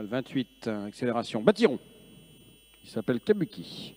Le 28, hein, accélération. Bâtiron. Il s'appelle Kabuki.